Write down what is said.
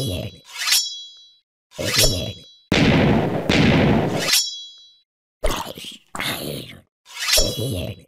Idiot. Idiot. Idiot.